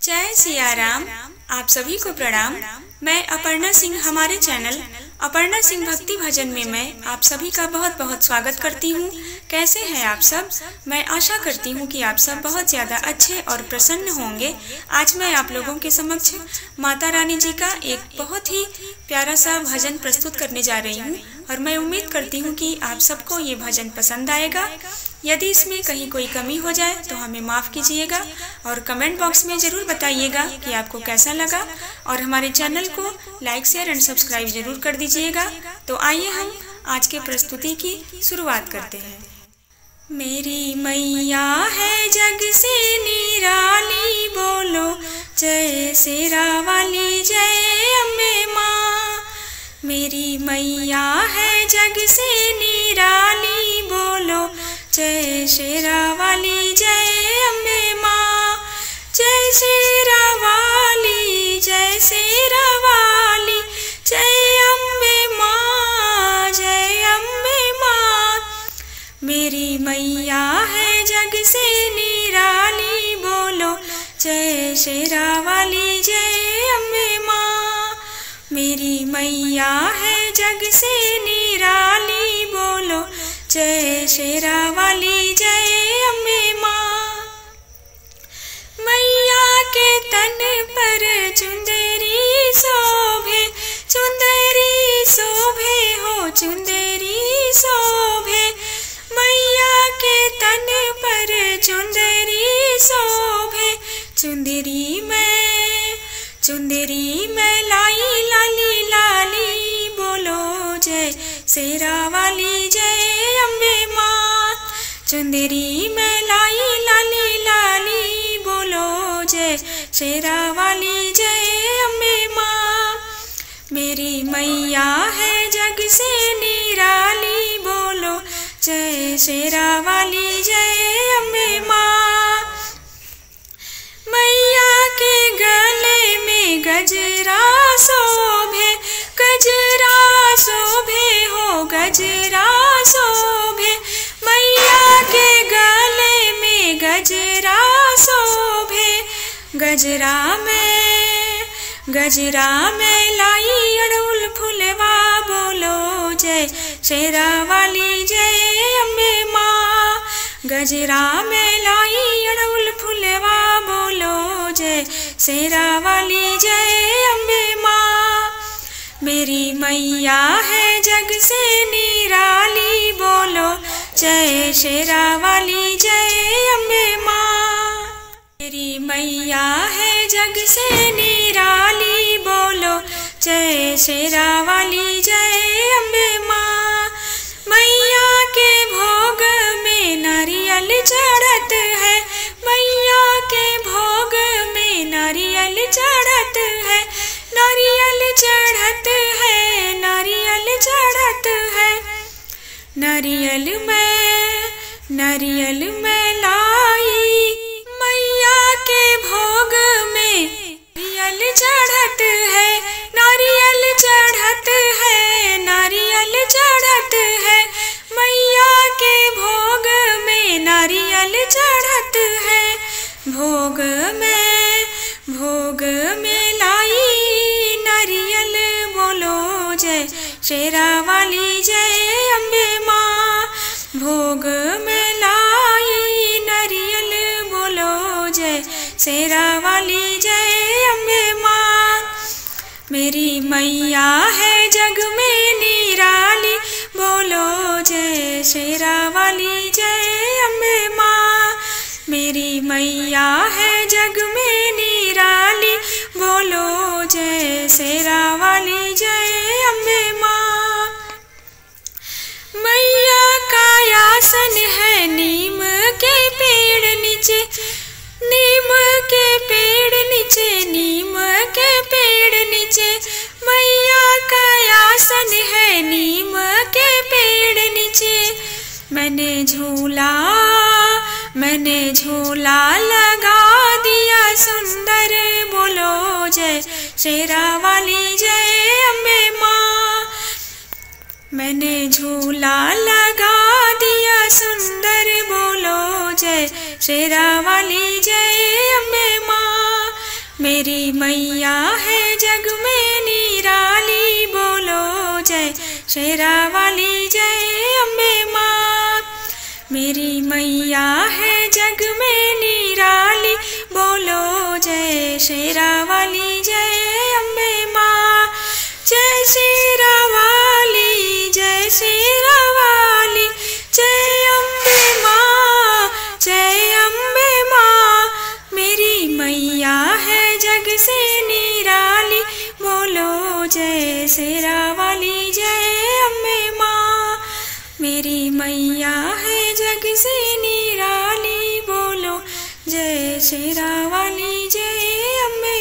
जय सिया राम आप सभी को प्रणाम। मैं अपर्णा सिंह, हमारे चैनल अपर्णा सिंह भक्ति भजन में मैं आप सभी का बहुत बहुत स्वागत करती हूँ। कैसे हैं आप सब? मैं आशा करती हूँ कि आप सब बहुत ज़्यादा अच्छे और प्रसन्न होंगे। आज मैं आप लोगों के समक्ष माता रानी जी का एक बहुत ही प्यारा सा भजन प्रस्तुत करने जा रही हूँ। और मैं उम्मीद करती हूँ कि आप सबको ये भजन पसंद आएगा। यदि इसमें कहीं कोई कमी हो जाए तो हमें माफ़ कीजिएगा और कमेंट बॉक्स में ज़रूर बताइएगा कि आपको कैसा लगा। और हमारे चैनल को लाइक, शेयर एंड सब्सक्राइब ज़रूर कर दीजिएगा। तो आइए हम आज के प्रस्तुति की शुरुआत करते हैं। मेरी मैया है जग से निराली, बोलो जय शेरा वाली जय मेरी मैया है जग से निराली, बोलो, जय शेरा वाली जय अम्बे माँ, जय शेरा वाली जय शेरा वाली जय अम्बे माँ, जय अम्बे माँ। मेरी मैया है जग से निराली, बोलो, जय शेरा वाली जय मेरी मैया है जग से निराली, बोलो, जय शेरा वाली, जय अम्बे माँ। मैया के तन पर चुंदरी शोभे चुंदरी शोभे हो, चुंदरी शोभे। मैया के तन पर चुंदरी शोभे, चुंदरी मैं, चुंदरी शेरा वाली जय अम्बे माँ। चुंदरी में लाई लाली लाली, बोलो जय। शेरा वाली जय अम्बे माँ। मेरी मैया है जग से निराली, बोलो जय। शेरा वाली जय गजरा शोभे मैया के गले में गजरा शोभे गजरा में गजरा में लाई अड़ुल फुलवा, बोलो जय शेरा वाली जय अम्बे माँ। गजरा में लाई अड़ुल फुलवा, बोलो जय शेरा वाली मेरी मैया है जग से निराली, बोलो, जय शेरा वाली जय अम्बे माँ। मेरी मैया है जग से निराली, बोलो, जय शेरा वाली जय अम्बे माँ। मैया के भोग में नारियल चढ़त चढ़त है। भोग में भोग में लाई नारियल बोलो जय। शेरा वाली जय अम्बे माँ। भोग में लाई नारियल बोलो जय। शेरा वाली जय अम्बे माँ। मेरी मैया है जग में निराली। बोलो जय शेरा वाली जय अम्बे माँ। मेरी मैया है जग में निराली। बोलो जय शेरा वाली जय अम्बे माँ। मैया का आसन है नीम के पेड़ नीचे। नीम के पेड़ नीचे, नीम के पेड़ नीचे। मैया का आसन है नीम के पेड़ नीचे। मैंने झूला मैंने झूला लगा दिया सुंदर बोलो जय शेरा वाली जय अम्बे माँ। मैंने झूला लगा दिया सुंदर बोलो जय शेरा वाली जय अम्बे माँ। मेरी मैया है जग में निराली बोलो जय शेरा वाली मेरी मैया है जग में निराली। बोलो जय शेरा वाली जय अम्बे माँ। जय शेरा वाली जय शेरा वाली जय अम्बे माँ, जय अम्बे माँ। मेरी मैया है जग से निराली। बोलो जय शेरा वाली जय मेरी मैया है जग से निराली बोलो जय शेरा वाली जय अम्बे